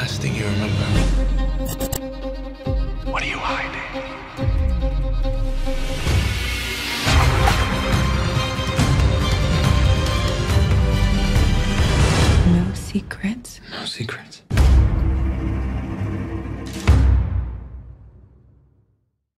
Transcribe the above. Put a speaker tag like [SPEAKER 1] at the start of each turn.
[SPEAKER 1] last thing you remember? What are you hiding?
[SPEAKER 2] No secrets.
[SPEAKER 1] No secrets.